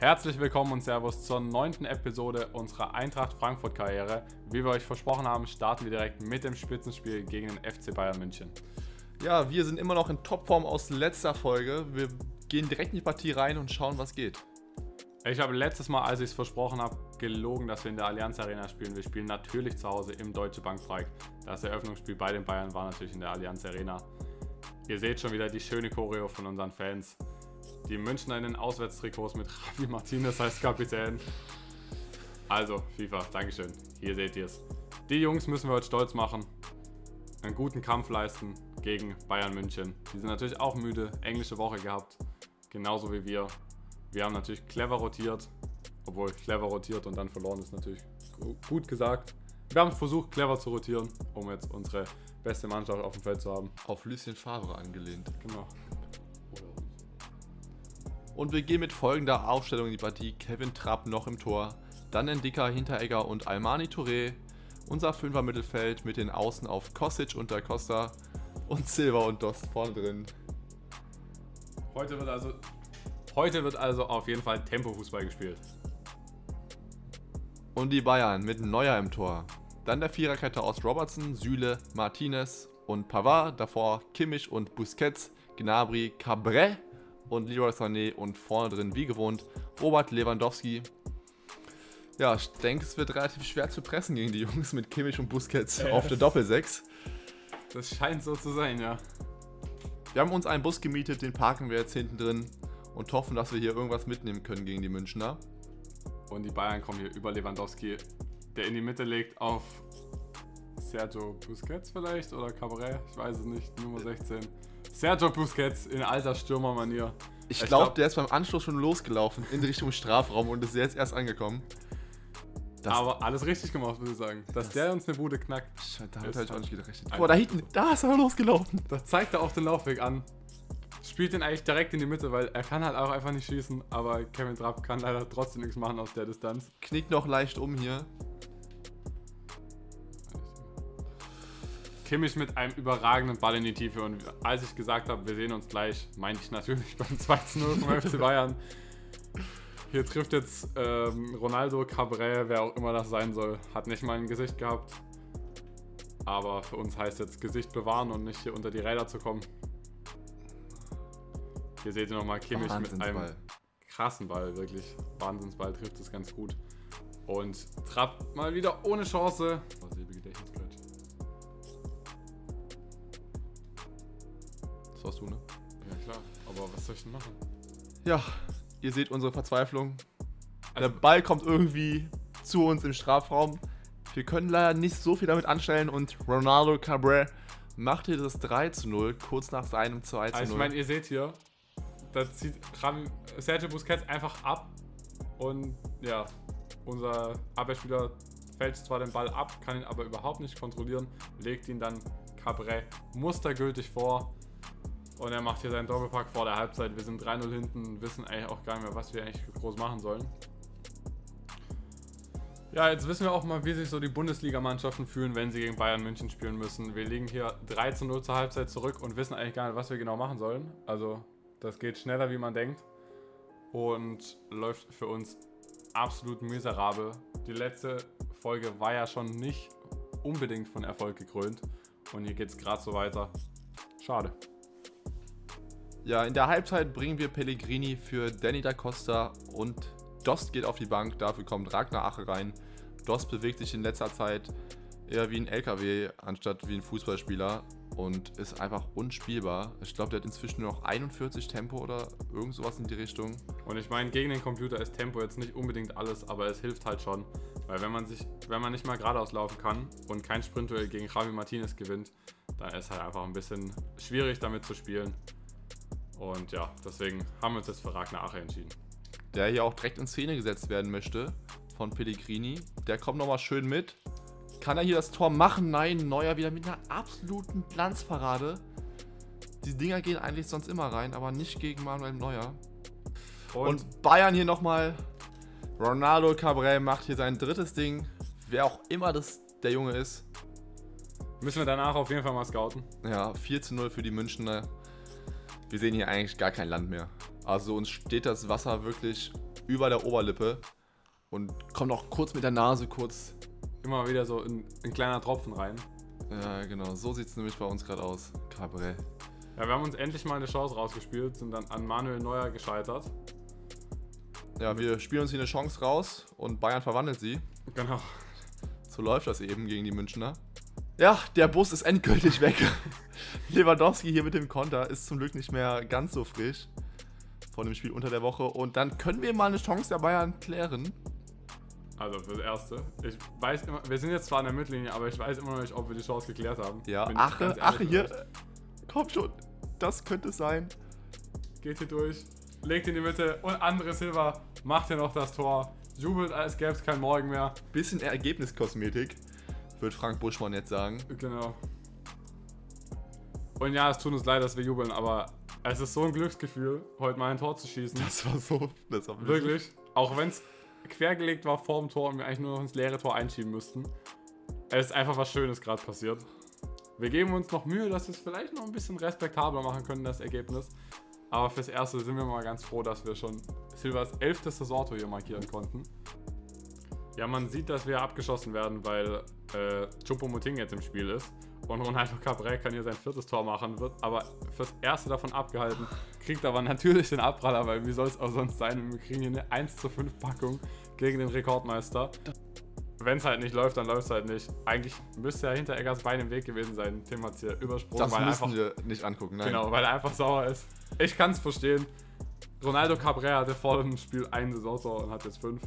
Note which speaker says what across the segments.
Speaker 1: Herzlich willkommen und Servus zur neunten Episode unserer Eintracht Frankfurt-Karriere. Wie wir euch versprochen haben, starten wir direkt mit dem Spitzenspiel gegen den FC Bayern München.
Speaker 2: Ja, wir sind immer noch in Topform aus letzter Folge. Wir gehen direkt in die Partie rein und schauen, was geht.
Speaker 1: Ich habe letztes Mal, als ich es versprochen habe, gelogen, dass wir in der Allianz Arena spielen. Wir spielen natürlich zu Hause im Deutsche Bankpark. Das Eröffnungsspiel bei den Bayern war natürlich in der Allianz Arena. Ihr seht schon wieder die schöne Choreo von unseren Fans. Die Münchner in den Auswärtstrikots mit Javi Martinez als Kapitän. Also, FIFA, Dankeschön. Hier seht ihr es. Die Jungs müssen wir heute stolz machen. Einen guten Kampf leisten gegen Bayern München. Die sind natürlich auch müde. Englische Woche gehabt. Genauso wie wir. Wir haben natürlich clever rotiert. Obwohl clever rotiert und dann verloren ist natürlich gut gesagt. Wir haben versucht, clever zu rotieren, um jetzt unsere beste Mannschaft auf dem Feld zu haben.
Speaker 2: Auf Lucien Favre angelehnt.
Speaker 1: Genau.
Speaker 2: Und wir gehen mit folgender Aufstellung in die Partie. Kevin Trapp noch im Tor, dann Endika, Hinteregger und Almani Touré. Unser Fünfer Mittelfeld mit den Außen auf Kosic und Da Costa und Silva und Dost vorne drin.
Speaker 1: Heute wird also heute wird also auf jeden Fall Tempo-Fußball gespielt.
Speaker 2: Und die Bayern mit Neuer im Tor. Dann der Viererkette aus Robertson, Süle, Martinez und Pavard. Davor Kimmich und Busquets, Gnabry, Cabré und Leroy Sané. Und vorne drin, wie gewohnt, Robert Lewandowski. Ja, ich denke, es wird relativ schwer zu pressen gegen die Jungs mit Kimmich und Busquets
Speaker 1: Ja.
Speaker 2: auf der Doppelsechs.
Speaker 1: Das scheint so zu sein, ja.
Speaker 2: Wir haben uns einen Bus gemietet, den parken wir jetzt hinten drin und hoffen, dass wir hier irgendwas mitnehmen können gegen die Münchner.
Speaker 1: Und die Bayern kommen hier über Lewandowski, der in die Mitte legt, auf Sergio Busquets vielleicht oder Cabaret, ich weiß es nicht, Nummer 16. Sergio Busquets in alter Stürmermanier.
Speaker 2: Ich
Speaker 1: Ich
Speaker 2: glaube,
Speaker 1: glaub-
Speaker 2: der ist beim Anschluss schon losgelaufen in Richtung Strafraum und ist jetzt erst angekommen. Das,
Speaker 1: Aber alles richtig gemacht, würde ich sagen. Dass
Speaker 2: Das-
Speaker 1: der uns eine Bude knackt,
Speaker 2: Scheiße, damit
Speaker 1: ist
Speaker 2: habe ich auch
Speaker 1: halt-
Speaker 2: nicht gerechnet. Mal, da hinten, da ist er losgelaufen.
Speaker 1: das zeigt er auch den Laufweg an. Spielt den eigentlich direkt in die Mitte, weil er kann halt auch einfach nicht schießen, aber Kevin Trapp kann leider trotzdem nichts machen aus der Distanz.
Speaker 2: Knickt noch leicht um hier.
Speaker 1: Kimmich mit einem überragenden Ball in die Tiefe. Und als ich gesagt habe, wir sehen uns gleich, meinte ich natürlich beim 2 zu 0 vom FC Bayern. Hier trifft jetzt ähm, Ronaldo Cabré, wer auch immer das sein soll. Hat nicht mal ein Gesicht gehabt. Aber für uns heißt jetzt Gesicht bewahren und nicht hier unter die Räder zu kommen. Hier seht ihr nochmal Kimmich mit einem krassen Ball, wirklich. Wahnsinnsball trifft es ganz gut. Und Trapp mal wieder ohne Chance.
Speaker 2: Warst du, ne?
Speaker 1: Ja klar, aber was soll ich denn machen?
Speaker 2: Ja, ihr seht unsere Verzweiflung.
Speaker 1: Also-
Speaker 2: der Ball kommt irgendwie zu uns im Strafraum. Wir können leider nicht so viel damit anstellen und Ronaldo Cabré macht hier das 3 zu 0, kurz nach seinem 2 zu 0.
Speaker 1: Also ich meine, ihr seht hier, da zieht Sergio Busquets einfach ab und ja, unser Abwehrspieler fällt zwar den Ball ab, kann ihn aber überhaupt nicht kontrollieren, legt ihn dann Cabré mustergültig vor und er macht hier seinen Doppelpack vor der Halbzeit. Wir sind 3-0 hinten, wissen eigentlich auch gar nicht mehr, was wir eigentlich groß machen sollen. Ja, jetzt wissen wir auch mal, wie sich so die Bundesligamannschaften fühlen, wenn sie gegen Bayern München spielen müssen. Wir liegen hier 3 zu 0 zur Halbzeit zurück und wissen eigentlich gar nicht, was wir genau machen sollen. Also, das geht schneller, wie man denkt. Und läuft für uns absolut miserabel. Die letzte Folge war ja schon nicht unbedingt von Erfolg gekrönt. Und hier geht es gerade so weiter. Schade.
Speaker 2: Ja, in der Halbzeit bringen wir Pellegrini für Danny da Costa und Dost geht auf die Bank. Dafür kommt Ragnar Ache rein. Dost bewegt sich in letzter Zeit eher wie ein LKW anstatt wie ein Fußballspieler und ist einfach unspielbar. Ich glaube, der hat inzwischen nur noch 41 Tempo oder irgend sowas in die Richtung.
Speaker 1: Und ich meine, gegen den Computer ist Tempo jetzt nicht unbedingt alles, aber es hilft halt schon. Weil wenn man sich, wenn man nicht mal geradeaus laufen kann und kein Sprintduell gegen Javi Martinez gewinnt, dann ist halt einfach ein bisschen schwierig damit zu spielen. Und ja, deswegen haben wir uns jetzt für Ragnar Ache entschieden.
Speaker 2: Der hier auch direkt in Szene gesetzt werden möchte von Pellegrini. Der kommt nochmal schön mit. Kann er hier das Tor machen? Nein, Neuer wieder mit einer absoluten Glanzparade. Die Dinger gehen eigentlich sonst immer rein, aber nicht gegen Manuel Neuer.
Speaker 1: Und,
Speaker 2: Und Bayern hier nochmal. Ronaldo Cabré macht hier sein drittes Ding. Wer auch immer das der Junge ist.
Speaker 1: müssen wir danach auf jeden Fall mal scouten.
Speaker 2: Ja, 4 zu 0 für die Münchner. Wir sehen hier eigentlich gar kein Land mehr. Also uns steht das Wasser wirklich über der Oberlippe und kommt auch kurz mit der Nase kurz.
Speaker 1: Immer wieder so ein, ein kleiner Tropfen rein.
Speaker 2: Ja, genau. So sieht es nämlich bei uns gerade aus. Cabaret.
Speaker 1: Ja, wir haben uns endlich mal eine Chance rausgespielt, sind dann an Manuel Neuer gescheitert.
Speaker 2: Ja, wir spielen uns hier eine Chance raus und Bayern verwandelt sie.
Speaker 1: Genau.
Speaker 2: So läuft das eben gegen die Münchner. Ja, der Bus ist endgültig weg. Lewandowski hier mit dem Konter ist zum Glück nicht mehr ganz so frisch von dem Spiel unter der Woche. Und dann können wir mal eine Chance der Bayern klären.
Speaker 1: Also fürs Erste. Ich weiß immer, wir sind jetzt zwar an der Mittellinie, aber ich weiß immer noch nicht, ob wir die Chance geklärt haben.
Speaker 2: Ja, Ache, Ache hier.
Speaker 1: euch.
Speaker 2: Kommt schon. Das könnte sein.
Speaker 1: Geht hier durch, legt in die Mitte und André Silva macht hier noch das Tor. Jubelt, als gäbe es kein Morgen mehr.
Speaker 2: Bisschen Ergebniskosmetik, wird Frank Buschmann jetzt sagen.
Speaker 1: Genau. Und ja, es tut uns leid, dass wir jubeln, aber es ist so ein Glücksgefühl, heute mal ein Tor zu schießen.
Speaker 2: Das war so. Das war
Speaker 1: Wirklich. Auch wenn es quergelegt war vor dem Tor und wir eigentlich nur noch ins leere Tor einschieben müssten. Es ist einfach was Schönes gerade passiert. Wir geben uns noch Mühe, dass wir es vielleicht noch ein bisschen respektabler machen können, das Ergebnis. Aber fürs Erste sind wir mal ganz froh, dass wir schon Silvers elftes Saisontor hier markieren konnten. Ja, man sieht, dass wir abgeschossen werden, weil äh, Choupo-Moting jetzt im Spiel ist. Und Ronaldo Cabré kann hier sein viertes Tor machen, wird aber fürs Erste davon abgehalten. Kriegt aber natürlich den Abpraller, weil wie soll es auch sonst sein? Wir kriegen hier eine 1 zu 5 Packung gegen den Rekordmeister. Wenn es halt nicht läuft, dann läuft es halt nicht. Eigentlich müsste ja hinter Eggers Bein im Weg gewesen sein. Tim hat hier übersprungen,
Speaker 2: Das
Speaker 1: weil er
Speaker 2: müssen
Speaker 1: einfach
Speaker 2: wir nicht angucken. Nein.
Speaker 1: Genau, weil er einfach sauer ist. Ich kann es verstehen. Ronaldo Cabrera hatte vor dem Spiel ein Saisontor und hat jetzt fünf.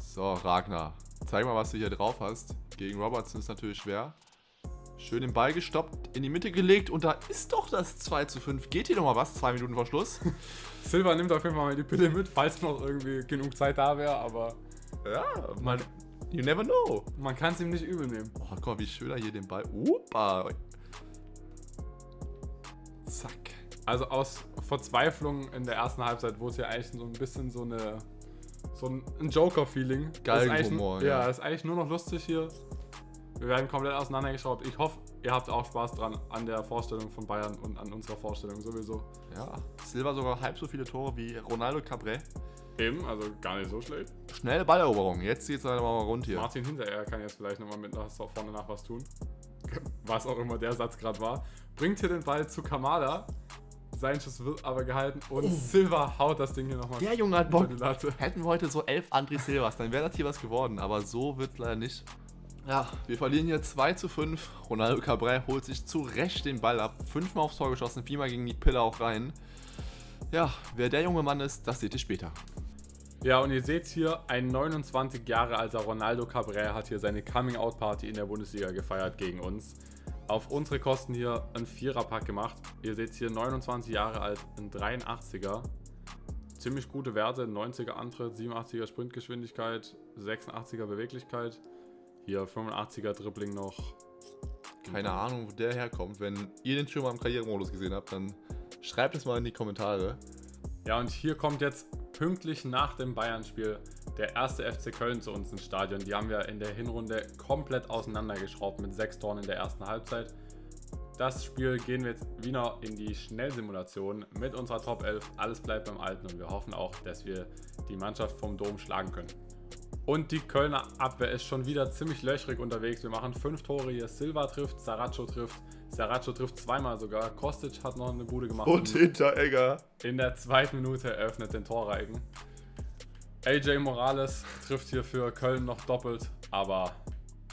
Speaker 2: So, Ragnar. Zeig mal, was du hier drauf hast. Gegen Robertson ist natürlich schwer. Schön den Ball gestoppt, in die Mitte gelegt und da ist doch das 2 zu 5. Geht hier nochmal was? Zwei Minuten vor Schluss.
Speaker 1: Silva nimmt auf jeden Fall mal die Pille mit, falls noch irgendwie genug Zeit da wäre, aber
Speaker 2: ja, man. You never know.
Speaker 1: man kann es ihm nicht übel nehmen.
Speaker 2: Oh, guck mal, wie schön er hier den Ball. Opa. Zack.
Speaker 1: Also aus Verzweiflung in der ersten Halbzeit, wo es ja eigentlich so ein bisschen so eine so ein, ein Joker-Feeling. Ist eigentlich-
Speaker 2: ja.
Speaker 1: Ja, ist eigentlich nur noch lustig hier. Wir werden komplett auseinandergeschraubt. Ich hoffe, ihr habt auch Spaß dran an der Vorstellung von Bayern und an unserer Vorstellung sowieso.
Speaker 2: Ja. Silva sogar halb so viele Tore wie Ronaldo Cabré.
Speaker 1: Eben, also gar nicht so schlecht.
Speaker 2: Schnelle Balleroberung. Jetzt geht's leider mal rund hier.
Speaker 1: Martin Hinteregger kann jetzt vielleicht nochmal mit nach vorne nach was tun. Was auch immer der Satz gerade war. Bringt hier den Ball zu Kamada. Sein Schuss wird aber gehalten und Silva haut das Ding hier nochmal.
Speaker 2: Der Junge hat Bock. Hätten wir heute so elf André Silvas, dann wäre das hier was geworden. Aber so wird es leider nicht. Ja, wir verlieren hier 2 zu 5. Ronaldo Cabré holt sich zu Recht den Ball ab. Fünfmal aufs Tor geschossen, viermal gegen die Pille auch rein. Ja, wer der junge Mann ist, das seht ihr später.
Speaker 1: Ja, und ihr seht hier, ein 29 Jahre alter Ronaldo Cabrera hat hier seine Coming-out-Party in der Bundesliga gefeiert gegen uns. Auf unsere Kosten hier ein Viererpack gemacht. Ihr seht hier 29 Jahre alt, ein 83er. Ziemlich gute Werte, 90er Antritt, 87er Sprintgeschwindigkeit, 86er Beweglichkeit. Hier 85er Dribbling noch.
Speaker 2: Keine Ahnung, wo der herkommt. Wenn ihr den schon mal im Karrieremodus gesehen habt, dann schreibt es mal in die Kommentare.
Speaker 1: Ja, und hier kommt jetzt pünktlich nach dem Bayern-Spiel der erste FC Köln zu uns ins Stadion. Die haben wir in der Hinrunde komplett auseinandergeschraubt mit sechs Toren in der ersten Halbzeit. Das Spiel gehen wir jetzt wieder in die Schnellsimulation mit unserer Top 11. Alles bleibt beim Alten und wir hoffen auch, dass wir die Mannschaft vom Dom schlagen können. Und die Kölner Abwehr ist schon wieder ziemlich löchrig unterwegs. Wir machen fünf Tore hier. Silva trifft, Saracho trifft. Saracho trifft zweimal sogar. Kostic hat noch eine Bude gemacht.
Speaker 2: Hinteregger.
Speaker 1: In der zweiten Minute eröffnet den Torreigen. AJ Morales trifft hier für Köln noch doppelt, aber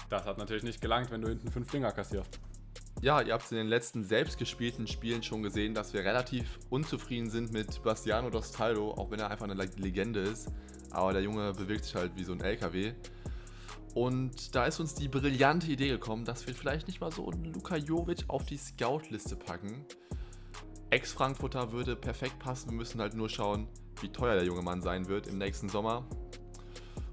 Speaker 1: das hat natürlich nicht gelangt, wenn du hinten fünf Dinger kassierst.
Speaker 2: Ja, ihr habt es in den letzten selbst gespielten Spielen schon gesehen, dass wir relativ unzufrieden sind mit Bastiano Dostaldo, auch wenn er einfach eine Le- Legende ist. Aber der Junge bewegt sich halt wie so ein LKW. Und da ist uns die brillante Idee gekommen, dass wir vielleicht nicht mal so einen Luka Jovic auf die Scout-Liste packen. Ex-Frankfurter würde perfekt passen. Wir müssen halt nur schauen, wie teuer der junge Mann sein wird im nächsten Sommer.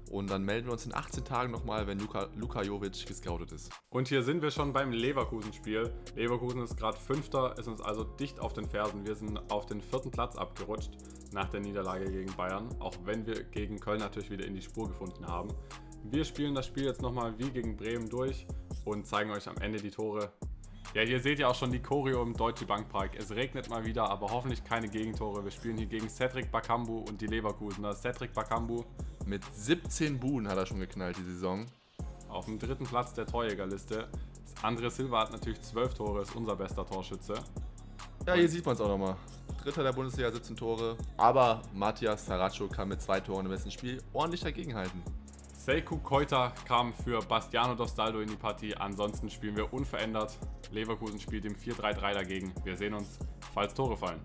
Speaker 2: Und dann melden wir uns in 18 Tagen nochmal, wenn Luka, Luka Jovic gescoutet ist.
Speaker 1: Und hier sind wir schon beim Leverkusen-Spiel. Leverkusen ist gerade Fünfter, ist uns also dicht auf den Fersen. Wir sind auf den vierten Platz abgerutscht nach der Niederlage gegen Bayern, auch wenn wir gegen Köln natürlich wieder in die Spur gefunden haben. Wir spielen das Spiel jetzt nochmal wie gegen Bremen durch und zeigen euch am Ende die Tore. Ja, hier seht ihr auch schon die Choreo im Deutsche Bankpark. Es regnet mal wieder, aber hoffentlich keine Gegentore. Wir spielen hier gegen Cedric Bakambu und die Leverkusener. Cedric Bakambu
Speaker 2: Mit 17 Buden hat er schon geknallt die Saison.
Speaker 1: auf dem dritten Platz der Torjägerliste. André Silva hat natürlich 12 Tore, ist unser bester Torschütze.
Speaker 2: Ja, hier sieht man es auch nochmal. Dritter der Bundesliga, 17 Tore. Aber Matthias Saracho kann mit zwei Toren im besten Spiel ordentlich dagegenhalten.
Speaker 1: Seiku Koita kam für Bastiano Dostaldo in die Partie. Ansonsten spielen wir unverändert. Leverkusen spielt im 4-3-3 dagegen. Wir sehen uns, falls Tore fallen.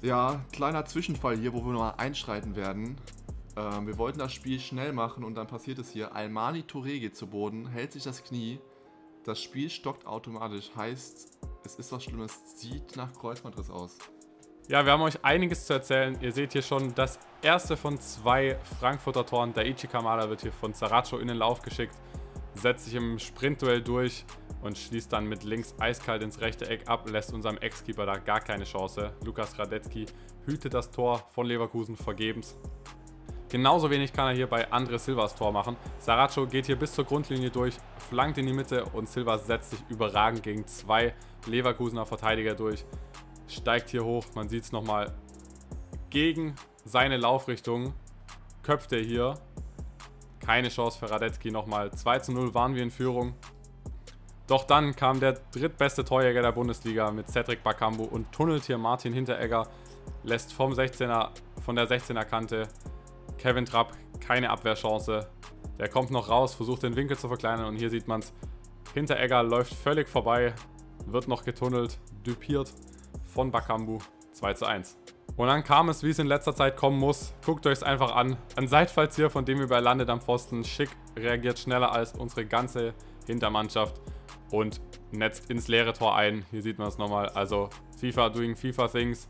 Speaker 2: Ja, kleiner Zwischenfall hier, wo wir nochmal einschreiten werden. Ähm, wir wollten das Spiel schnell machen und dann passiert es hier. Almani Touré geht zu Boden, hält sich das Knie. Das Spiel stockt automatisch, heißt, es ist was Schlimmes, sieht nach Kreuzbandriss aus.
Speaker 1: Ja, wir haben euch einiges zu erzählen. Ihr seht hier schon das erste von zwei Frankfurter Toren. Daichi Kamada wird hier von Saracho in den Lauf geschickt, setzt sich im Sprintduell durch und schließt dann mit links eiskalt ins rechte Eck ab, lässt unserem Ex-Keeper da gar keine Chance. Lukas Radetzky hütet das Tor von Leverkusen vergebens. Genauso wenig kann er hier bei André Silvas Tor machen. Saracho geht hier bis zur Grundlinie durch, flankt in die Mitte und Silva setzt sich überragend gegen zwei Leverkusener Verteidiger durch. Steigt hier hoch, man sieht es nochmal. Gegen seine Laufrichtung köpft er hier. Keine Chance für Radetzky nochmal. 2 zu 0 waren wir in Führung. Doch dann kam der drittbeste Torjäger der Bundesliga mit Cedric Bakambu und tunnelt hier Martin Hinteregger, lässt vom 16er, von der 16er Kante Kevin Trapp keine Abwehrchance. Der kommt noch raus, versucht den Winkel zu verkleinern und hier sieht man es. Hinteregger läuft völlig vorbei, wird noch getunnelt, dupiert von Bakambu 2 zu 1. Und dann kam es, wie es in letzter Zeit kommen muss. Guckt euch es einfach an. Ein Seitfallzieher, von dem über landet am Pfosten. Schick reagiert schneller als unsere ganze Hintermannschaft und netzt ins leere Tor ein. Hier sieht man es nochmal. Also FIFA doing FIFA things.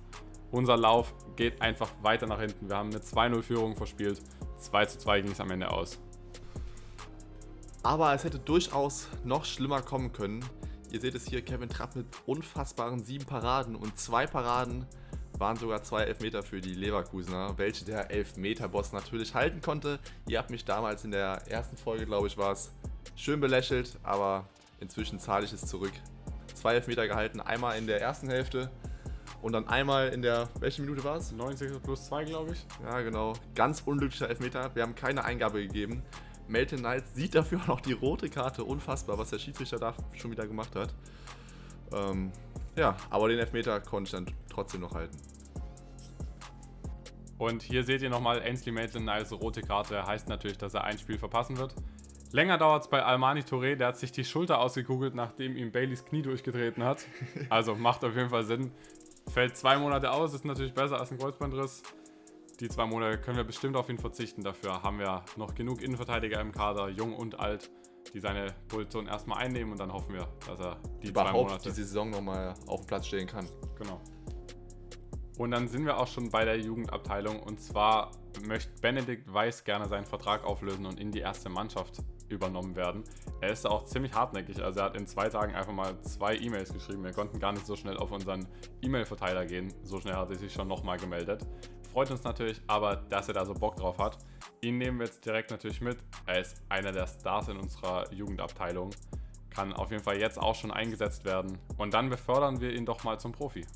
Speaker 1: Unser Lauf geht einfach weiter nach hinten. Wir haben eine 2-0-Führung verspielt. 2 zu 2 ging es am Ende aus.
Speaker 2: Aber es hätte durchaus noch schlimmer kommen können. Ihr seht es hier, Kevin Trapp mit unfassbaren sieben Paraden und zwei Paraden waren sogar zwei Elfmeter für die Leverkusener, welche der Elfmeter-Boss natürlich halten konnte. Ihr habt mich damals in der ersten Folge, glaube ich, war es, schön belächelt, aber inzwischen zahle ich es zurück. Zwei Elfmeter gehalten, einmal in der ersten Hälfte und dann einmal in der, welche Minute war es?
Speaker 1: 90 plus 2, glaube ich.
Speaker 2: Ja, genau. Ganz unglücklicher Elfmeter. Wir haben keine Eingabe gegeben. Melton Knights sieht dafür auch noch die rote Karte. Unfassbar, was der Schiedsrichter da schon wieder gemacht hat. Ähm, ja, aber den Elfmeter konnte ich dann trotzdem noch halten.
Speaker 1: Und hier seht ihr nochmal Ainsley Maitland-Niles rote Karte. Heißt natürlich, dass er ein Spiel verpassen wird. Länger dauert es bei Almani Touré. Der hat sich die Schulter ausgekugelt, nachdem ihm Baileys Knie durchgetreten hat. Also macht auf jeden Fall Sinn. Fällt zwei Monate aus, ist natürlich besser als ein Kreuzbandriss. Die zwei Monate können wir bestimmt auf ihn verzichten. Dafür haben wir noch genug Innenverteidiger im Kader, jung und alt, die seine Position erstmal einnehmen und dann hoffen wir, dass er die zwei
Speaker 2: Überhaupt
Speaker 1: Monate.
Speaker 2: diese Saison nochmal auf dem Platz stehen kann.
Speaker 1: Genau. Und dann sind wir auch schon bei der Jugendabteilung. Und zwar möchte Benedikt Weiß gerne seinen Vertrag auflösen und in die erste Mannschaft übernommen werden. Er ist auch ziemlich hartnäckig. Also er hat in zwei Tagen einfach mal zwei E-Mails geschrieben. Wir konnten gar nicht so schnell auf unseren E-Mail-Verteiler gehen. So schnell hat er sich schon nochmal gemeldet. Freut uns natürlich, aber dass er da so Bock drauf hat. Ihn nehmen wir jetzt direkt natürlich mit. Er ist einer der Stars in unserer Jugendabteilung. Kann auf jeden Fall jetzt auch schon eingesetzt werden. Und dann befördern wir ihn doch mal zum Profi.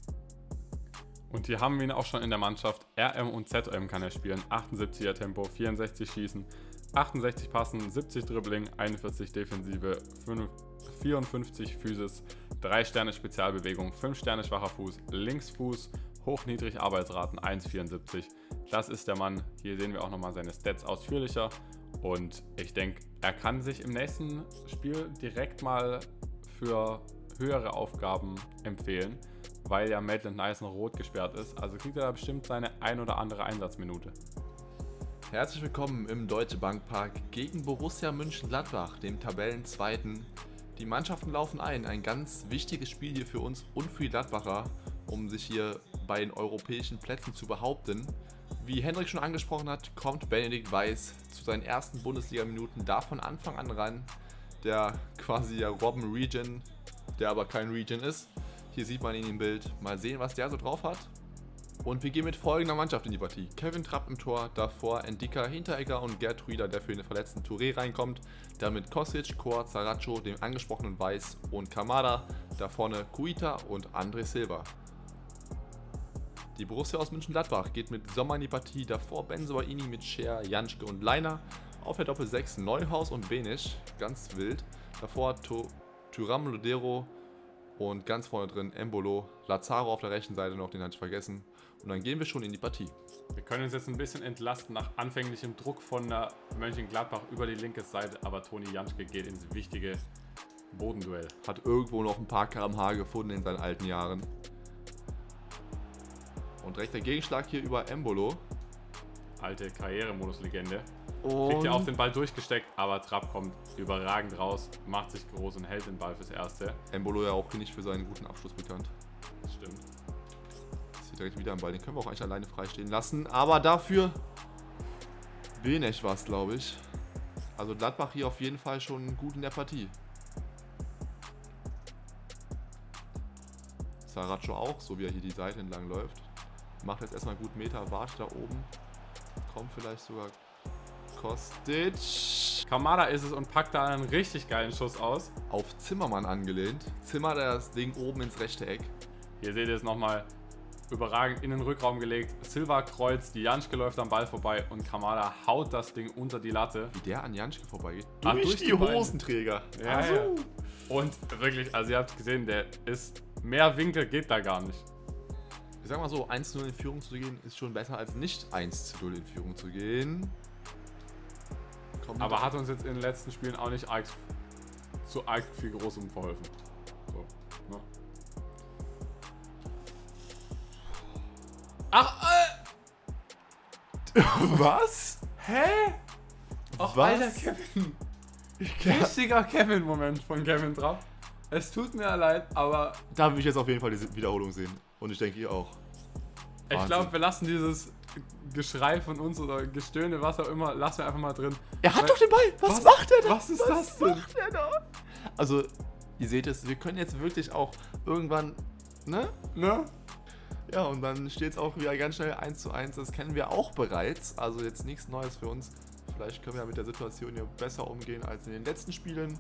Speaker 1: Und hier haben wir ihn auch schon in der Mannschaft. RM und ZM kann er spielen. 78er Tempo, 64 Schießen, 68 Passen, 70 Dribbling, 41 Defensive, 5 54 Physis, 3 Sterne Spezialbewegung, 5 Sterne schwacher Fuß, Linksfuß, hoch-niedrig Arbeitsraten, 1,74. Das ist der Mann. Hier sehen wir auch nochmal seine Stats ausführlicher. Und ich denke, er kann sich im nächsten Spiel direkt mal für höhere Aufgaben empfehlen, weil ja Maitland Nice noch rot gesperrt ist. Also kriegt er da bestimmt seine ein oder andere Einsatzminute.
Speaker 2: Herzlich willkommen im Deutsche Bankpark gegen Borussia München-Gladbach, dem Tabellenzweiten. Die Mannschaften laufen ein. Ein ganz wichtiges Spiel hier für uns und für die Gladbacher, um sich hier bei den europäischen Plätzen zu behaupten. Wie Hendrik schon angesprochen hat, kommt Benedikt Weiß zu seinen ersten Bundesliga-Minuten da von Anfang an ran. Der quasi ja Robben Region, der aber kein Region ist. Hier sieht man ihn im Bild. Mal sehen, was der so drauf hat. Und wir gehen mit folgender Mannschaft in die Partie. Kevin Trapp im Tor, davor Endika, Hinteregger und Rüder, der für den verletzten Touré reinkommt. Damit Kosic, Kor, Zaracho, dem angesprochenen Weiß und Kamada. Da vorne Kuita und André Silva. Die Borussia aus München-Gladbach geht mit Sommer in die Partie. Davor Benzoaini mit Scher, Janschke und Leiner. Auf der Doppel 6 Neuhaus und Benisch. Ganz wild. Davor Turam Lodero und ganz vorne drin Embolo. Lazaro auf der rechten Seite noch, den hatte ich vergessen. Und dann gehen wir schon in die Partie.
Speaker 1: Wir können uns jetzt ein bisschen entlasten nach anfänglichem Druck von der Mönchengladbach über die linke Seite, aber Toni Janschke geht ins wichtige Bodenduell.
Speaker 2: Hat irgendwo noch ein paar kmh gefunden in seinen alten Jahren. Und rechter Gegenschlag hier über Embolo.
Speaker 1: Alte Karrieremodus-Legende. Kriegt ja auch den Ball durchgesteckt, aber Trapp kommt überragend raus, macht sich groß und hält den Ball fürs Erste.
Speaker 2: Embolo ja auch nicht für seinen guten Abschluss bekannt.
Speaker 1: Das stimmt.
Speaker 2: Ist hier direkt wieder am Ball. Den können wir auch eigentlich alleine freistehen lassen. Aber dafür Benech war es, glaube ich. Also Gladbach hier auf jeden Fall schon gut in der Partie. Saracho auch, so wie er hier die Seite entlang läuft. Macht jetzt erstmal gut Meter, wartet da oben. Kommt vielleicht sogar Kostic.
Speaker 1: Kamada ist es und packt da einen richtig geilen Schuss aus.
Speaker 2: Auf Zimmermann angelehnt. Zimmer das Ding oben ins rechte Eck.
Speaker 1: Hier seht ihr es nochmal überragend in den Rückraum gelegt. Silva kreuzt, die Janschke läuft am Ball vorbei und Kamada haut das Ding unter die Latte.
Speaker 2: Wie der an Janschke vorbeigeht.
Speaker 1: Ah, durch die
Speaker 2: Hosenträger.
Speaker 1: Ja, ja. Und wirklich, also ihr habt gesehen, der ist, mehr Winkel geht da gar nicht.
Speaker 2: Ich sag mal so, 1-0 in Führung zu gehen ist schon besser als nicht 1-0 in Führung zu gehen.
Speaker 1: Kommt Aber hat uns jetzt in den letzten Spielen auch nicht arg, zu arg viel Großem verholfen. So, ne? Ach,
Speaker 2: äh. Was?
Speaker 1: Hä? Ach,
Speaker 2: Was?
Speaker 1: alter Kevin. Richtiger Kevin-Moment von Kevin Trapp. Es tut mir leid, aber
Speaker 2: Da will ich jetzt auf jeden Fall diese Wiederholung sehen. Und ich denke ihr auch.
Speaker 1: ich
Speaker 2: Wahnsinn.
Speaker 1: glaube, wir lassen dieses Geschrei von uns oder Gestöhne, was auch immer, lassen wir einfach mal drin.
Speaker 2: Er hat
Speaker 1: Weil-
Speaker 2: doch den Ball! Was,
Speaker 1: Was-
Speaker 2: macht er da?
Speaker 1: was ist das denn?
Speaker 2: macht er da? Also, ihr seht es, wir können jetzt wirklich auch irgendwann, ne?
Speaker 1: Ne?
Speaker 2: Ja, und dann steht es auch wieder ganz schnell 1 zu 1. Das kennen wir auch bereits. Also jetzt nichts Neues für uns. Vielleicht können wir ja mit der Situation hier besser umgehen als in den letzten Spielen.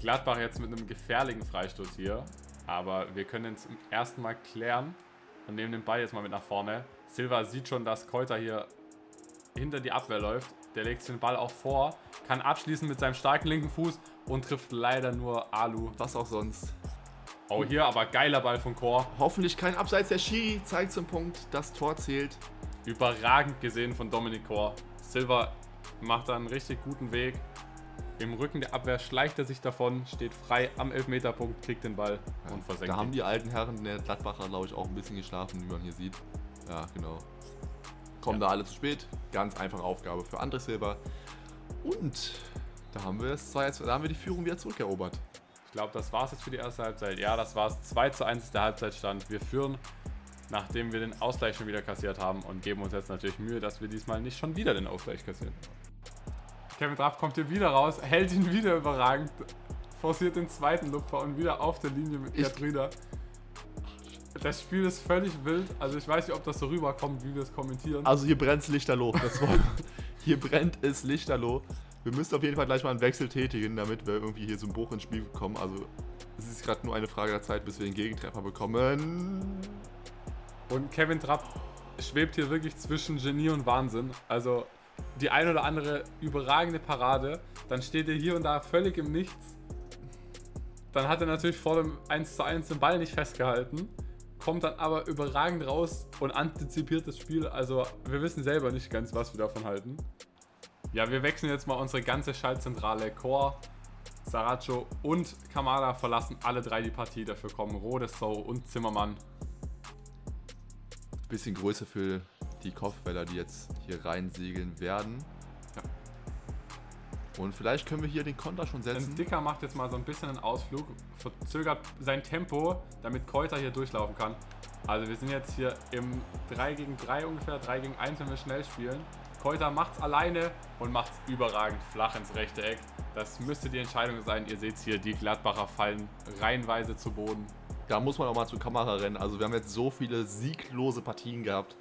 Speaker 1: Gladbach jetzt mit einem gefährlichen Freistoß hier. Aber wir können ersten Mal klären und nehmen den Ball jetzt mal mit nach vorne. Silva sieht schon, dass Keuter hier hinter die Abwehr läuft. Der legt den Ball auch vor, kann abschließen mit seinem starken linken Fuß und trifft leider nur Alu.
Speaker 2: Was auch sonst.
Speaker 1: Oh, hier aber geiler Ball von Chor.
Speaker 2: Hoffentlich kein Abseits. Der Schiri zeigt zum Punkt, das Tor zählt.
Speaker 1: Überragend gesehen von Dominik Chor. Silva macht da einen richtig guten Weg. Im Rücken der Abwehr schleicht er sich davon, steht frei am Elfmeterpunkt, kriegt den Ball und versenkt
Speaker 2: Da haben
Speaker 1: ihn.
Speaker 2: die alten Herren der Gladbacher, glaube ich, auch ein bisschen geschlafen, wie man hier sieht. Ja, genau. Kommen
Speaker 1: Ja.
Speaker 2: da alle zu spät. Ganz einfache Aufgabe für André Silva. Und da haben wir es jetzt, da haben wir die Führung wieder zurückerobert.
Speaker 1: Ich glaube, das war es jetzt für die erste Halbzeit. Ja, das war es. 2 zu 1 ist der Halbzeitstand. Wir führen, nachdem wir den Ausgleich schon wieder kassiert haben und geben uns jetzt natürlich Mühe, dass wir diesmal nicht schon wieder den Ausgleich kassieren. Kevin Trapp kommt hier wieder raus, hält ihn wieder überragend, forciert den zweiten Lupfer und wieder auf der Linie mit Rüder. Das Spiel ist völlig wild. Also ich weiß nicht, ob das so rüberkommt, wie wir es kommentieren.
Speaker 2: Also hier brennt es lichterloh. Das war, hier brennt es lichterloh. Wir müssen auf jeden Fall gleich mal einen Wechsel tätigen, damit wir irgendwie hier zum Bruch ins Spiel kommen. Also es ist gerade nur eine Frage der Zeit, bis wir den Gegentreffer bekommen.
Speaker 1: Und Kevin Trapp schwebt hier wirklich zwischen Genie und Wahnsinn. Also die ein oder andere überragende Parade, dann steht er hier und da völlig im Nichts. Dann hat er natürlich vor dem 1 zu 1 den Ball nicht festgehalten, kommt dann aber überragend raus und antizipiert das Spiel. Also wir wissen selber nicht ganz, was wir davon halten. Ja, wir wechseln jetzt mal unsere ganze Schaltzentrale. Chor, Saracho und Kamada verlassen alle drei die Partie. Dafür kommen Rodesau und Zimmermann.
Speaker 2: Bisschen Größe für die Kopfbäller, die jetzt hier reinsegeln werden.
Speaker 1: Ja.
Speaker 2: Und vielleicht können wir hier den Konter schon
Speaker 1: Denn
Speaker 2: setzen.
Speaker 1: Dicker macht jetzt mal so ein bisschen einen Ausflug, verzögert sein Tempo, damit Keuter hier durchlaufen kann. Also wir sind jetzt hier im 3 gegen 3 ungefähr, 3 gegen 1, wenn wir schnell spielen. Keuter macht's alleine und macht's überragend flach ins rechte Eck. Das müsste die Entscheidung sein. Ihr seht hier, die Gladbacher fallen reihenweise zu Boden.
Speaker 2: da muss man auch mal zur Kamera rennen. Also wir haben jetzt so viele sieglose Partien gehabt.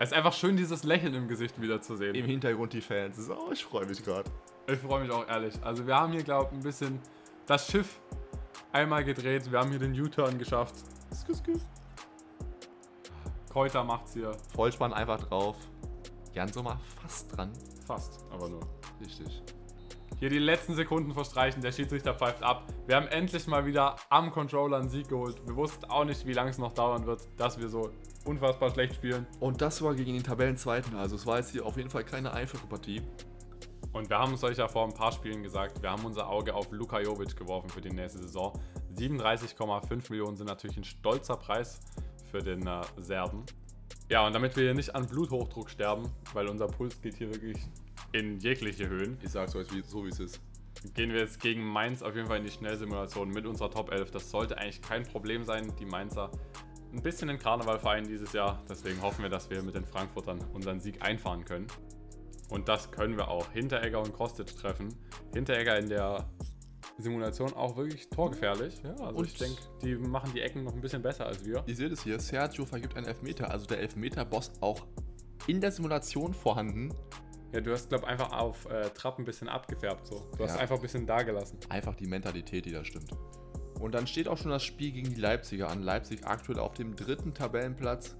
Speaker 1: Es ist einfach schön, dieses Lächeln im Gesicht wiederzusehen.
Speaker 2: Im Hintergrund die Fans. So, ich freue mich gerade.
Speaker 1: Ich freue mich auch ehrlich. Also wir haben hier, glaube ich, ein bisschen das Schiff einmal gedreht. Wir haben hier den U-Turn geschafft. Skü, skü. Keuter macht's hier.
Speaker 2: Vollspann einfach drauf. Jan Sommer fast dran.
Speaker 1: Fast, aber nur.
Speaker 2: Richtig.
Speaker 1: Hier die letzten Sekunden verstreichen, der Schiedsrichter pfeift ab. Wir haben endlich mal wieder am Controller einen Sieg geholt. Wir wussten auch nicht, wie lange es noch dauern wird, dass wir so unfassbar schlecht spielen.
Speaker 2: Und das war gegen den Tabellenzweiten. Also es war jetzt hier auf jeden Fall keine einfache Partie.
Speaker 1: Und wir haben es euch ja vor ein paar Spielen gesagt, wir haben unser Auge auf Luka Jovic geworfen für die nächste Saison. 37,5 Millionen sind natürlich ein stolzer Preis für den äh, Serben. Ja, und damit wir hier nicht an Bluthochdruck sterben, weil unser Puls geht hier wirklich in jegliche Höhen.
Speaker 2: Ich sag's euch wie, so, wie es ist.
Speaker 1: Gehen wir jetzt gegen Mainz auf jeden Fall in die Schnellsimulation mit unserer Top 11. Das sollte eigentlich kein Problem sein. Die Mainzer ein bisschen ein Karnevalverein dieses Jahr. Deswegen hoffen wir, dass wir mit den Frankfurtern unseren Sieg einfahren können. Und das können wir auch. Hinteregger und Kostic treffen. Hinteregger in der Simulation auch wirklich torgefährlich. Ja, also
Speaker 2: Und-
Speaker 1: ich denke, die machen die Ecken noch ein bisschen besser als wir.
Speaker 2: Ihr seht es hier, Sergio vergibt einen Elfmeter. Also der Elfmeter-Boss auch in der Simulation vorhanden.
Speaker 1: Ja, du hast, glaube ich, einfach auf äh, Trapp ein bisschen abgefärbt. So. Du hast
Speaker 2: Ja.
Speaker 1: einfach ein bisschen da gelassen.
Speaker 2: Einfach die Mentalität, die da stimmt. Und dann steht auch schon das Spiel gegen die Leipziger an. Leipzig aktuell auf dem dritten Tabellenplatz.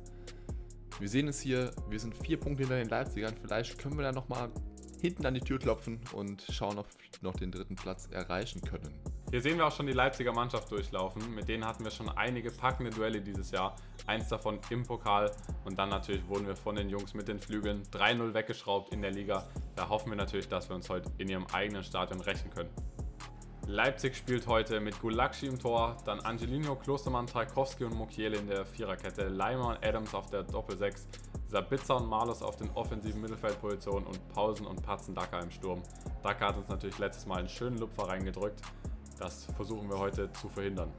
Speaker 2: Wir sehen es hier, wir sind vier Punkte hinter den Leipzigern. Vielleicht können wir da nochmal hinten an die Tür klopfen und schauen, ob wir noch den dritten Platz erreichen können.
Speaker 1: Hier sehen wir auch schon die Leipziger Mannschaft durchlaufen. Mit denen hatten wir schon einige packende Duelle dieses Jahr. Eins davon im Pokal. Und dann natürlich wurden wir von den Jungs mit den Flügeln 3-0 weggeschraubt in der Liga. Da hoffen wir natürlich, dass wir uns heute in ihrem eigenen Stadion rächen können. Leipzig spielt heute mit Gulakshi im Tor, dann Angelino, Klostermann, Tarkowski und Mukiele in der Viererkette, Leimer und Adams auf der Doppel-6, Sabitzer und Malus auf den offensiven Mittelfeldpositionen und Pausen und Patzen Dacker im Sturm. Dacker hat uns natürlich letztes Mal einen schönen Lupfer reingedrückt. Das versuchen wir heute zu verhindern.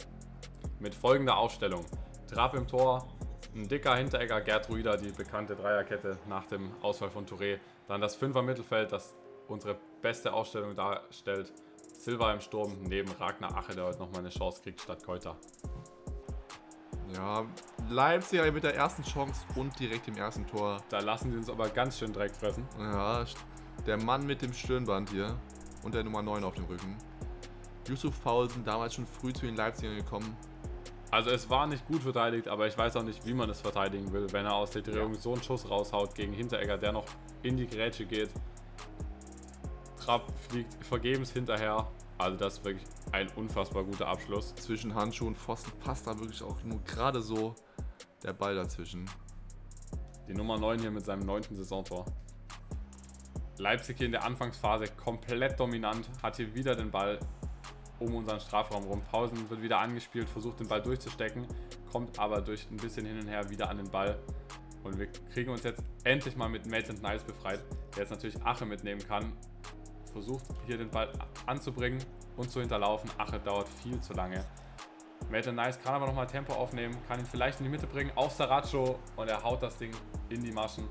Speaker 1: Mit folgender Aufstellung. Trapp im Tor, ein dicker Hinteregger, Gerd Ruida, die bekannte Dreierkette nach dem Ausfall von Touré. Dann das Fünfer Mittelfeld, das unsere beste Ausstellung darstellt. Silva im Sturm neben Ragnar Ache, der heute nochmal eine Chance kriegt statt Keuter.
Speaker 2: Ja, Leipziger mit der ersten Chance und direkt im ersten Tor.
Speaker 1: Da lassen die uns aber ganz schön Dreck fressen.
Speaker 2: Ja, der Mann mit dem Stirnband hier und der Nummer 9 auf dem Rücken. Yusuf Paulsen, damals schon früh zu den Leipzigern gekommen.
Speaker 1: Also es war nicht gut verteidigt, aber ich weiß auch nicht, wie man es verteidigen will, wenn er aus der Drehung so einen Schuss raushaut gegen Hinteregger, der noch in die Grätsche geht. Trapp fliegt vergebens hinterher. Also das ist wirklich ein unfassbar guter Abschluss.
Speaker 2: Zwischen Handschuh und Pfosten passt da wirklich auch nur gerade so der Ball dazwischen.
Speaker 1: Die Nummer 9 hier mit seinem neunten Saisontor. Leipzig hier in der Anfangsphase komplett dominant, hat hier wieder den Ball um unseren Strafraum rum. Pausen wird wieder angespielt, versucht den Ball durchzustecken, kommt aber durch ein bisschen hin und her wieder an den Ball. Und wir kriegen uns jetzt endlich mal mit Maitland Niles befreit, der jetzt natürlich Ache mitnehmen kann. Versucht hier den Ball anzubringen und zu hinterlaufen. Ache dauert viel zu lange. Maitland Nice kann aber nochmal Tempo aufnehmen, kann ihn vielleicht in die Mitte bringen auf Saracho und er haut das Ding in die Maschen.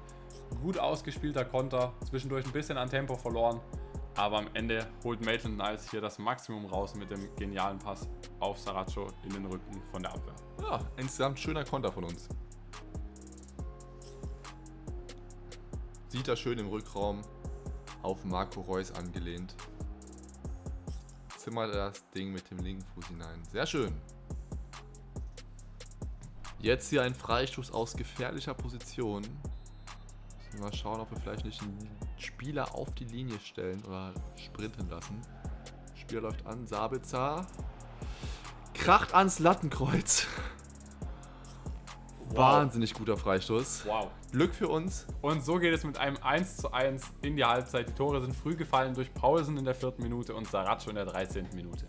Speaker 1: Gut ausgespielter Konter, zwischendurch ein bisschen an Tempo verloren, aber am Ende holt Maitland Nice hier das Maximum raus mit dem genialen Pass auf Saracho in den Rücken von der Abwehr.
Speaker 2: Ja, insgesamt schöner Konter von uns. Sieht er schön im Rückraum auf Marco Reus angelehnt. Zimmert er das Ding mit dem linken Fuß hinein. Sehr schön. Jetzt hier ein Freistoß aus gefährlicher Position. Mal schauen, ob wir vielleicht nicht einen Spieler auf die Linie stellen oder sprinten lassen. Spieler läuft an, Sabitzer. Kracht ans Lattenkreuz. Wahnsinnig guter Freistoß.
Speaker 1: Wow.
Speaker 2: Glück für uns.
Speaker 1: Und so geht es mit einem 1 zu 1 in die Halbzeit. Die Tore sind früh gefallen durch Pausen in der vierten Minute und Saracho in der 13. Minute.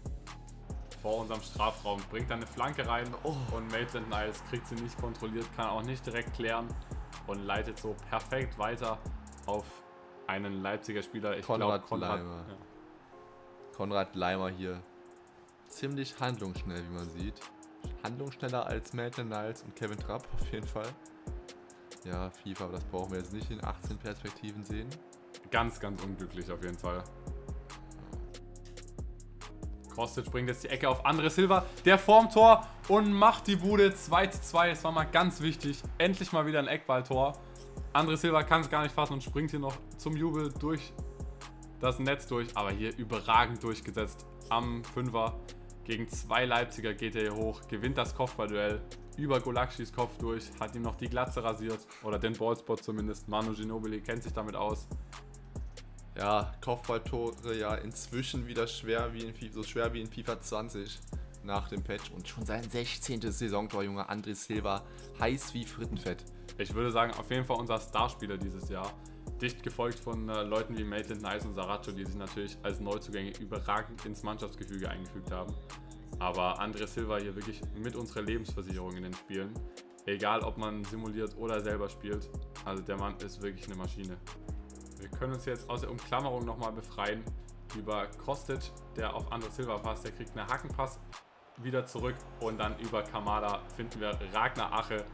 Speaker 1: Vor unserem Strafraum bringt dann eine Flanke rein
Speaker 2: Oh.
Speaker 1: und Maitland Niles kriegt sie nicht kontrolliert, kann auch nicht direkt klären und leitet so perfekt weiter auf einen Leipziger Spieler. Ich
Speaker 2: Konrad
Speaker 1: glaub,
Speaker 2: Leimer. Konrad Leimer hier. Ziemlich handlungsschnell, wie man sieht. Handlungsschneller als Maitland Niles und Kevin Trapp auf jeden Fall. Ja, FIFA, aber das brauchen wir jetzt nicht in 18 Perspektiven sehen.
Speaker 1: Ganz, ganz unglücklich auf jeden Fall. Kostic bringt jetzt die Ecke auf Andre Silva, der vorm Tor und macht die Bude 2 zu 2. Das war mal ganz wichtig. Endlich mal wieder ein Eckballtor. Andre Silva kann es gar nicht fassen und springt hier noch zum Jubel durch das Netz durch. Aber hier überragend durchgesetzt am Fünfer. Gegen zwei Leipziger geht er hier hoch, gewinnt das Kopfballduell über Golakschis Kopf durch, hat ihm noch die Glatze rasiert oder den Ballspot zumindest. Manu Ginobili kennt sich damit aus.
Speaker 2: Ja, Kopfballtore ja inzwischen wieder schwer wie in FIFA, so schwer wie in FIFA 20 nach dem Patch und schon sein 16. Saisontor, Junge André Silva, heiß wie Frittenfett.
Speaker 1: Ich würde sagen, auf jeden Fall unser Starspieler dieses Jahr. Dicht gefolgt von äh, Leuten wie Maitland Nice und Saracho, die sich natürlich als Neuzugänge überragend ins Mannschaftsgefüge eingefügt haben. Aber André Silva hier wirklich mit unserer Lebensversicherung in den Spielen. Egal, ob man simuliert oder selber spielt. Also der Mann ist wirklich eine Maschine. Wir können uns jetzt aus der Umklammerung nochmal befreien über Kostic, der auf André Silva passt. Der kriegt einen Hackenpass wieder zurück und dann über Kamada finden wir Ragnar Ache.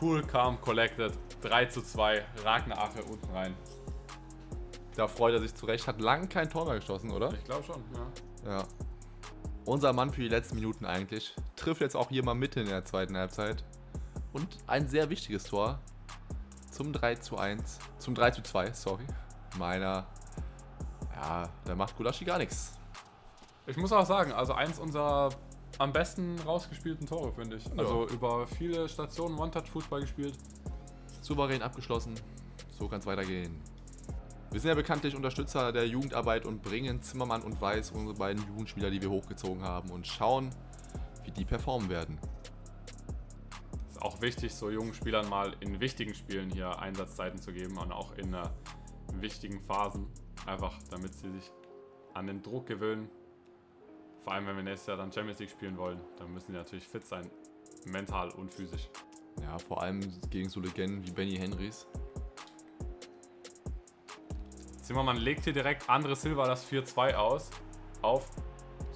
Speaker 1: Cool, calm, collected. 3 zu 2. Ragnar Ache unten rein.
Speaker 2: Da freut er sich zurecht. Hat lange kein Tor mehr geschossen, oder?
Speaker 1: Ich glaube schon,
Speaker 2: ja. Ja. Unser Mann für die letzten Minuten eigentlich. Trifft jetzt auch hier mal mitten in der zweiten Halbzeit. Und ein sehr wichtiges Tor. Zum 3 zu 1. Zum 3 zu 2, sorry meiner, ja, da macht Gulaschi gar nichts.
Speaker 1: Ich muss auch sagen, also eins unserer am besten rausgespielten Tore, finde ich. Ja. Also über viele Stationen One-Touch-Fußball gespielt.
Speaker 2: Souverän abgeschlossen. So kann es weitergehen. Wir sind ja bekanntlich Unterstützer der Jugendarbeit und bringen Zimmermann und Weiß, unsere beiden Jugendspieler, die wir hochgezogen haben, und schauen, wie die performen werden.
Speaker 1: Ist auch wichtig, so jungen Spielern mal in wichtigen Spielen hier Einsatzzeiten zu geben und auch in einer wichtigen Phasen. Einfach damit sie sich an den Druck gewöhnen. Vor allem, wenn wir nächstes Jahr dann Champions League spielen wollen, dann müssen die natürlich fit sein. Mental und physisch.
Speaker 2: Ja, vor allem gegen so Legenden wie Benny Henrys.
Speaker 1: Zimmermann legt hier direkt Andre Silva das 4-2 aus. Auf.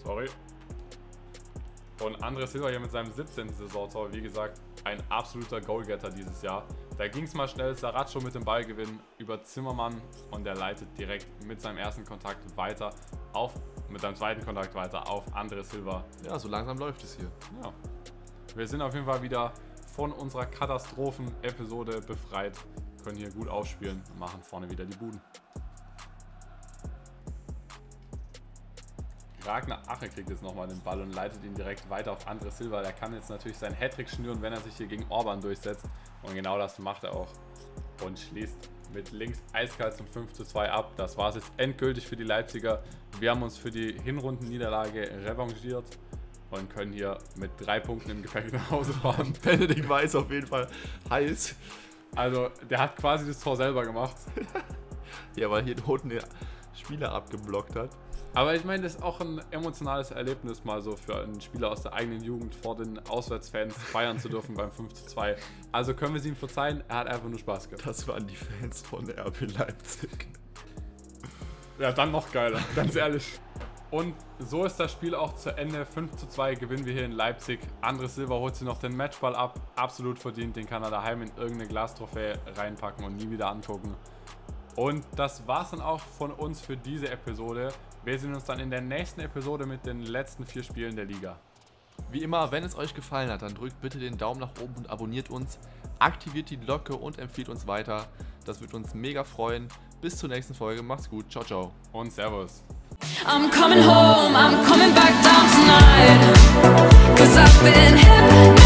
Speaker 1: Sorry. Und Andre Silva hier mit seinem 17. Saisontor, wie gesagt, ein absoluter Goalgetter dieses Jahr. Da ging es mal schnell, Saracho mit dem Ballgewinn über Zimmermann und der leitet direkt mit seinem ersten Kontakt weiter auf, mit seinem zweiten Kontakt weiter auf Andre Silva.
Speaker 2: Ja, so langsam läuft es hier.
Speaker 1: Ja. Wir sind auf jeden Fall wieder von unserer Katastrophen-Episode befreit, können hier gut ausspielen und machen vorne wieder die Buden. Ragnar Ache kriegt jetzt nochmal den Ball und leitet ihn direkt weiter auf Andre Silva. Der kann jetzt natürlich seinen Hattrick schnüren, wenn er sich hier gegen Orban durchsetzt. Und genau das macht er auch. Und schließt mit links eiskalt zum 5 zu 2 ab. Das war es jetzt endgültig für die Leipziger. Wir haben uns für die Hinrundenniederlage revanchiert und können hier mit drei Punkten im Gepäck nach Hause fahren.
Speaker 2: Benedikt Weiß auf jeden Fall heiß.
Speaker 1: Also, der hat quasi das Tor selber gemacht.
Speaker 2: ja, weil hier unten Spieler abgeblockt hat.
Speaker 1: Aber ich meine, das ist auch ein emotionales Erlebnis, mal so für einen Spieler aus der eigenen Jugend vor den Auswärtsfans feiern zu dürfen beim 5 zu 2. Also können wir es ihm verzeihen, er hat einfach nur Spaß gehabt.
Speaker 2: Das waren die Fans von der RB Leipzig.
Speaker 1: Ja, dann noch geiler, ganz ehrlich. Und so ist das Spiel auch zu Ende. 5 zu 2 gewinnen wir hier in Leipzig. Andres Silva holt sich noch den Matchball ab. Absolut verdient. Den kann er daheim in irgendeine Glastrophäe reinpacken und nie wieder angucken. Und das war's dann auch von uns für diese Episode. Wir sehen uns dann in der nächsten Episode mit den letzten vier Spielen der Liga.
Speaker 2: Wie immer, wenn es euch gefallen hat, dann drückt bitte den Daumen nach oben und abonniert uns, aktiviert die Glocke und empfiehlt uns weiter. Das wird uns mega freuen. Bis zur nächsten Folge. Macht's gut. Ciao, ciao.
Speaker 1: Und Servus.
Speaker 3: I'm coming home, I'm coming back down tonight. Cause I've been hip.